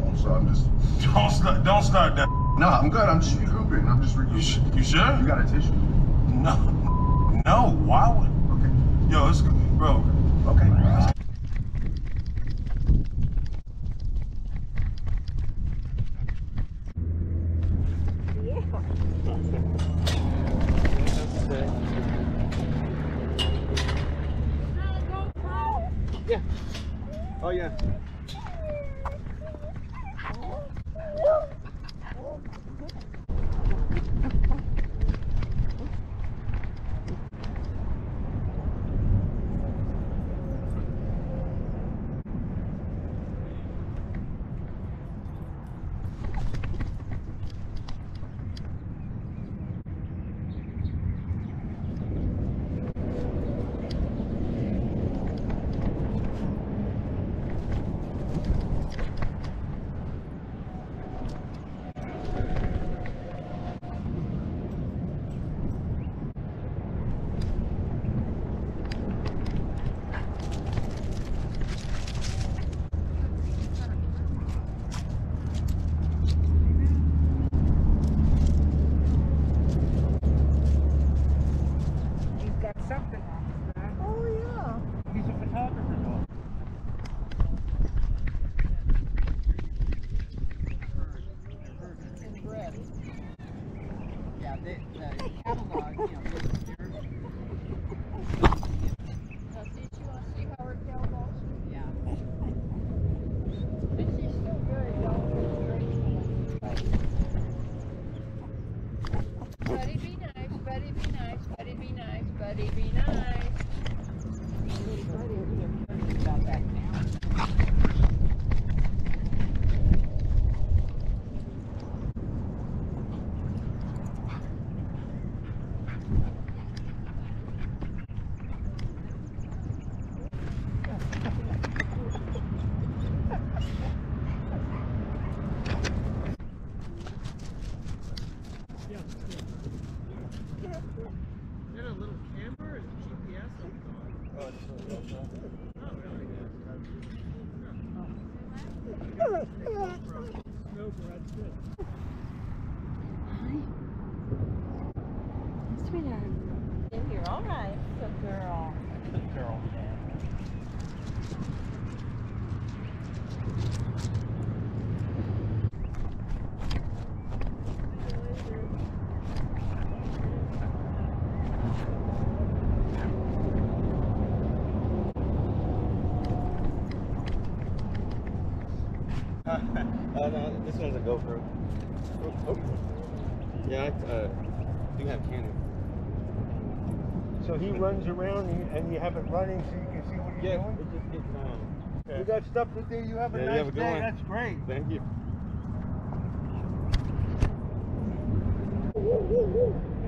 asshole. So I'm just. Don't start. Don't start that. No, I'm good. I'm just recouping. I'm just You, recouping. sh- you sure? You got a tissue? No. No. Why would? Okay. Yo, it's bro. Okay. Yeah. Oh yeah. The, catalog, you. Buddy, be nice. Buddy, be nice. Buddy, be nice. Buddy, be nice. No, that's good. No, this one's a GoPro. Oh. Yeah, I uh, do have Canon. So he runs around and, and you have it running so you can see what he's Yeah, doing? it just gets um. You got stuff to do. You have a Yeah, nice have a day. one. That's great. Thank you. Woo, woo, woo.